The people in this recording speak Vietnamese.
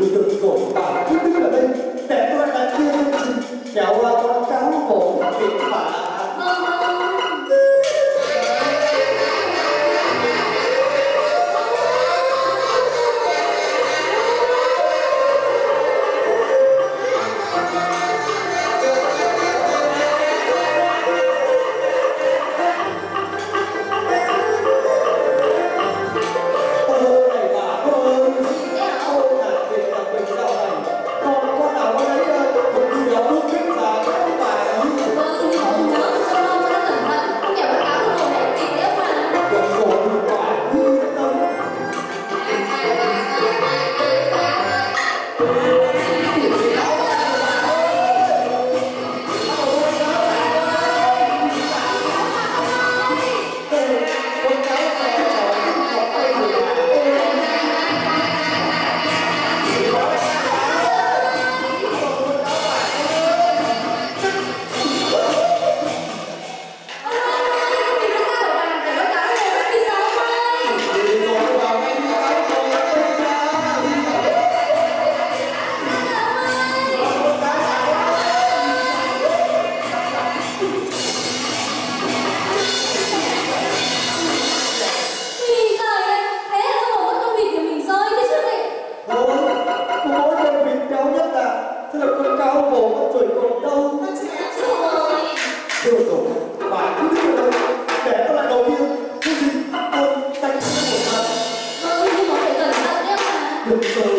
từ từ đổi bản quyết đức ở đây để tôi lại tiên kéo là con cáo cổ việc vâng, mà vâng. Gracias.